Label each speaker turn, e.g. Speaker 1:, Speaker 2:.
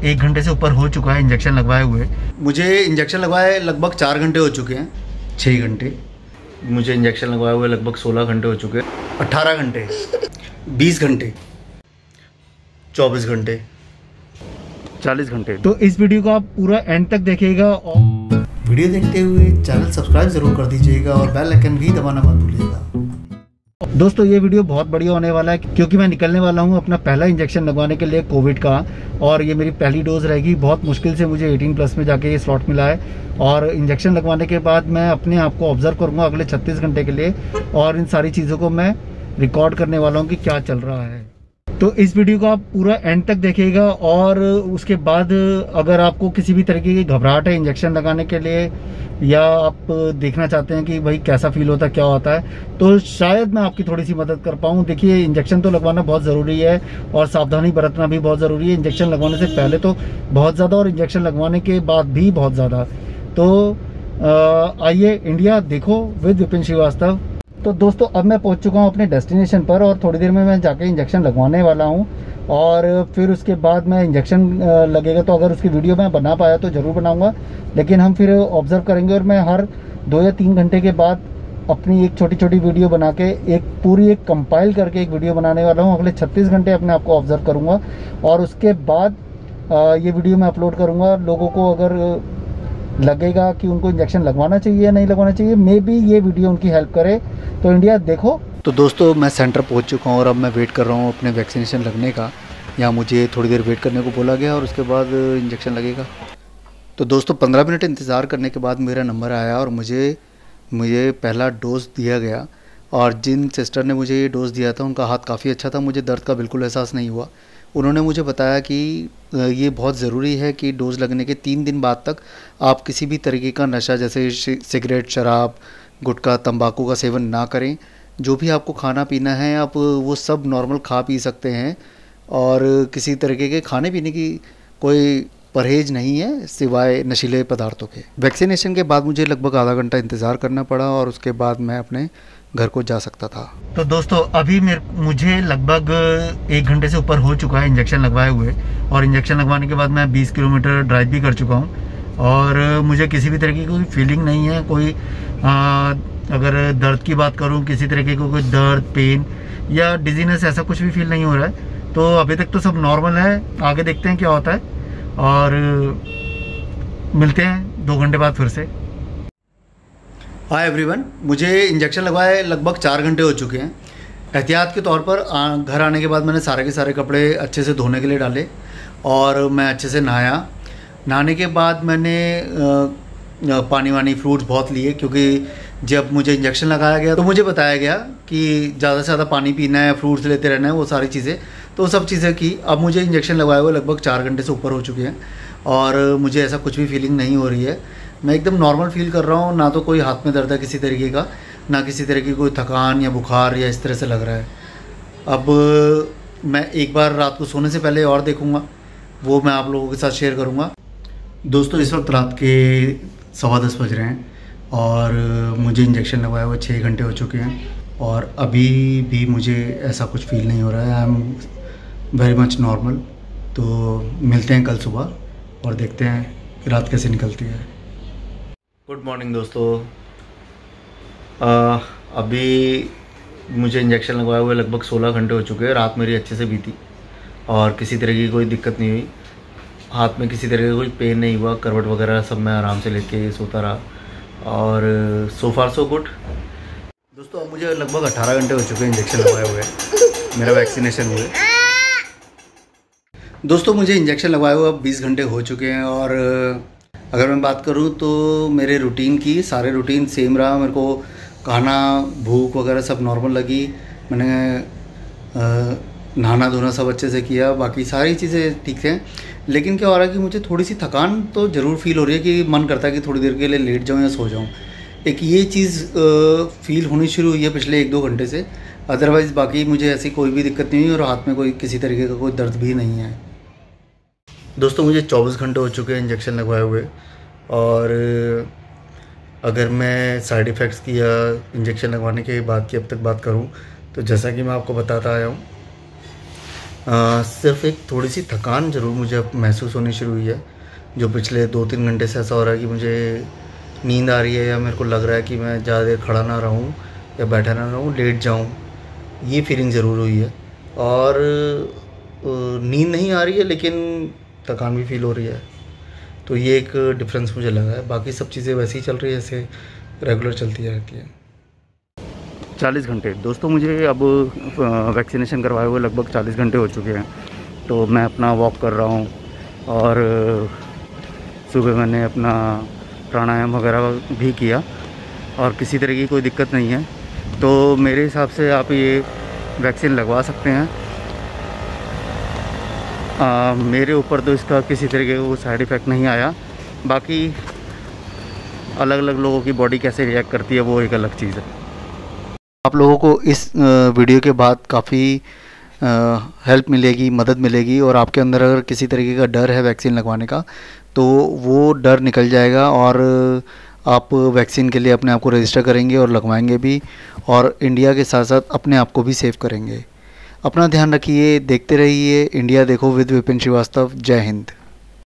Speaker 1: एक घंटे से ऊपर हो चुका है इंजेक्शन लगवाए हुए। मुझे इंजेक्शन लगवाए लगभग चार घंटे हो चुके हैं। छः घंटे। मुझे इंजेक्शन लगवाए हुए लगभग सोलह घंटे हो चुके हैं। अट्ठारह घंटे बीस घंटे चौबीस घंटे चालीस घंटे। तो इस वीडियो को आप पूरा एंड तक देखिएगा और वीडियो देखते हुए चैनल सब्सक्राइब ज़रूर कर दीजिएगा और बेल आइकन भी दबाना मत भूलिएगा। दोस्तों, ये वीडियो बहुत बढ़िया होने वाला है क्योंकि मैं निकलने वाला हूँ अपना पहला इंजेक्शन लगवाने के लिए कोविड का और ये मेरी पहली डोज रहेगी। बहुत मुश्किल से मुझे 18 प्लस में जाके ये स्लॉट मिला है और इंजेक्शन लगवाने के बाद मैं अपने आप को ऑब्ज़र्व करूँगा अगले 36 घंटे के लिए और इन सारी चीज़ों को मैं रिकॉर्ड करने वाला हूँ कि क्या चल रहा है। तो इस वीडियो को आप पूरा एंड तक देखिएगा और उसके बाद अगर आपको किसी भी तरीके की घबराहट है इंजेक्शन लगाने के लिए या आप देखना चाहते हैं कि भाई कैसा फील होता है, क्या होता है तो शायद मैं आपकी थोड़ी सी मदद कर पाऊँ। देखिए इंजेक्शन तो लगवाना बहुत ज़रूरी है और सावधानी बरतना भी बहुत ज़रूरी है। इंजेक्शन लगवाने से पहले तो बहुत ज़्यादा और इंजेक्शन लगवाने के बाद भी बहुत ज़्यादा। तो आइए इंडिया देखो विद विपिन श्रीवास्तव। तो दोस्तों, अब मैं पहुँच चुका हूँ अपने डेस्टिनेशन पर और थोड़ी देर में मैं जाके इंजेक्शन लगवाने वाला हूँ। और फिर उसके बाद मैं इंजेक्शन लगेगा तो अगर उसकी वीडियो मैं बना पाया तो ज़रूर बनाऊँगा। लेकिन हम फिर ऑब्ज़र्व करेंगे और मैं हर दो या तीन घंटे के बाद अपनी एक छोटी छोटी वीडियो बना के, एक पूरी एक कंपाइल करके एक वीडियो बनाने वाला हूँ। अगले 36 घंटे अपने आप को ऑब्ज़र्व करूँगा। और उसके बाद ये वीडियो मैं अपलोड करूँगा। लोगों को अगर लगेगा कि उनको इंजेक्शन लगवाना चाहिए या नहीं लगवाना चाहिए। मे बी ये वीडियो उनकी हेल्प करे। तो इंडिया देखो। तो दोस्तों, मैं सेंटर पहुँच चुका हूँ और अब मैं वेट कर रहा हूँ अपने वैक्सीनेशन लगने का। यहाँ मुझे थोड़ी देर वेट करने को बोला गया और उसके बाद इंजेक्शन लगेगा। तो दोस्तों, पंद्रह मिनट इंतज़ार करने के बाद मेरा नंबर आया और मुझे मुझे पहला डोज दिया गया। और जिन सिस्टर ने मुझे ये डोज़ दिया था, उनका हाथ काफ़ी अच्छा था, मुझे दर्द का बिल्कुल एहसास नहीं हुआ। उन्होंने मुझे बताया कि ये बहुत ज़रूरी है कि डोज़ लगने के तीन दिन बाद तक आप किसी भी तरीके का नशा, जैसे सिगरेट, शराब, गुटखा, तंबाकू का सेवन ना करें। जो भी आपको खाना पीना है, आप वो सब नॉर्मल खा पी सकते हैं। और किसी तरीके के खाने पीने की कोई परहेज नहीं है सिवाय नशीले पदार्थों के। वैक्सीनेशन के बाद मुझे लगभग आधा घंटा इंतज़ार करना पड़ा और उसके बाद मैं अपने घर को जा सकता था। तो दोस्तों अभी मेरे मुझे लगभग एक घंटे से ऊपर हो चुका है इंजेक्शन लगवाए हुए और इंजेक्शन लगवाने के बाद मैं 20 किलोमीटर ड्राइव भी कर चुका हूँ। और मुझे किसी भी तरह की कोई फीलिंग नहीं है कोई आ, अगर दर्द की बात करूँ किसी तरीके को कोई दर्द पेन या डिजीनेस ऐसा कुछ भी फील नहीं हो रहा है। तो अभी तक तो सब नॉर्मल है। आगे देखते हैं क्या होता है। और मिलते हैं दो घंटे बाद फिर से। हाय एवरीवन मुझे इंजेक्शन लगवाए लगभग चार घंटे हो चुके हैं। एहतियात के तौर पर आ, घर आने के बाद मैंने सारे के सारे कपड़े अच्छे से धोने के लिए डाले और मैं अच्छे से नहाया। नहाने के बाद मैंने आ, पानी वानी फ्रूट्स बहुत लिए क्योंकि जब मुझे इंजेक्शन लगाया गया तो मुझे बताया गया कि ज़्यादा से ज़्यादा पानी पीना है फ्रूट्स लेते रहना है, वो सारी चीज़ें। तो सब चीज़ें की, अब मुझे इंजेक्शन लगाए हुए लगभग चार घंटे से ऊपर हो चुके हैं और मुझे ऐसा कुछ भी फीलिंग नहीं हो रही है। मैं एकदम नॉर्मल फील कर रहा हूँ, ना तो कोई हाथ में दर्द है किसी तरीके का, ना किसी तरह की कोई थकान या बुखार या इस तरह से लग रहा है। अब मैं एक बार रात को सोने से पहले और देखूँगा, वो मैं आप लोगों के साथ शेयर करूँगा। दोस्तों, इस वक्त रात के सवा दस बज रहे हैं। और मुझे इंजेक्शन लगवाया हुआ छः घंटे हो चुके हैं और अभी भी मुझे ऐसा कुछ फील नहीं हो रहा है। I am very much normal तो मिलते हैं कल सुबह और देखते हैं रात कैसे निकलती है। गुड मॉर्निंग दोस्तों। आ, अभी मुझे इंजेक्शन लगवाए हुए लगभग 16 घंटे हो चुके हैं। रात मेरी अच्छे से बीती और किसी तरह की कोई दिक्कत नहीं हुई। हाथ में किसी तरह का कोई पेन नहीं हुआ करवट वगैरह सब मैं आराम से लेके सोता रहा। और सो फार सो गुड दोस्तों, अब मुझे लगभग 18 घंटे हो चुके हैं इंजेक्शन लगवाए हुए। मेरा वैक्सीनेशन हुए। दोस्तों, मुझे इंजेक्शन लगवाए हुए अब 20 घंटे हो चुके हैं और अगर मैं बात करूँ तो मेरे रूटीन की, सारे रूटीन सेम रहा। मेरे को खाना, भूख वगैरह सब नॉर्मल लगी। मैंने नहाना धोना सब अच्छे से किया, बाकी सारी चीज़ें ठीक हैं। लेकिन क्या हो रहा है कि मुझे थोड़ी सी थकान तो ज़रूर फील हो रही है कि मन करता है कि थोड़ी देर के लिए लेट जाऊँ या सो जाऊँ। एक ये चीज़ फील होनी शुरू हुई है पिछले एक दो घंटे से। अदरवाइज़ बाकी मुझे ऐसी कोई भी दिक्कत नहीं हुई और हाथ में कोई किसी तरीके का कोई दर्द भी नहीं है। दोस्तों, मुझे 24 घंटे हो चुके हैं इंजेक्शन लगवाए हुए और अगर मैं साइड इफ़ेक्ट्स की या इंजेक्शन लगवाने के बाद की अब तक बात करूँ तो जैसा कि मैं आपको बताता आया हूँ सिर्फ़ एक थोड़ी सी थकान ज़रूर मुझे महसूस होनी शुरू हुई है। जो पिछले दो तीन घंटे से ऐसा हो रहा है कि मुझे नींद आ रही है या मेरे को लग रहा है कि मैं ज़्यादा देर खड़ा ना रहूँ या बैठा ना रहूँ, लेट जाऊँ, ये फीलिंग ज़रूर हुई है। और नींद नहीं आ रही है, लेकिन थकान भी फील हो रही है। तो ये एक डिफरेंस मुझे लगा है। बाकी सब चीज़ें वैसे ही चल रही है, ऐसे रेगुलर चलती रहती है। चालीस घंटे। दोस्तों मुझे अब वैक्सीनेशन करवाए हुए लगभग चालीस घंटे हो चुके हैं। तो मैं अपना वॉक कर रहा हूँ और सुबह मैंने अपना प्राणायाम वगैरह भी किया और किसी तरह की कोई दिक्कत नहीं है। तो मेरे हिसाब से आप ये वैक्सीन लगवा सकते हैं। आ, मेरे ऊपर तो इसका किसी तरीके का साइड इफ़ेक्ट नहीं आया। बाकी अलग अलग लोगों की बॉडी कैसे रिएक्ट करती है वो एक अलग चीज़ है। आप लोगों को इस वीडियो के बाद काफ़ी हेल्प मिलेगी, मदद मिलेगी और आपके अंदर अगर किसी तरीके का डर है वैक्सीन लगवाने का तो वो डर निकल जाएगा और आप वैक्सीन के लिए अपने आप को रजिस्टर करेंगे और लगवाएँगे भी और इंडिया के साथ साथ अपने आप को भी सेव करेंगे। अपना ध्यान रखिए, देखते रहिए, इंडिया देखो विद विपिन श्रीवास्तव, जय हिंद।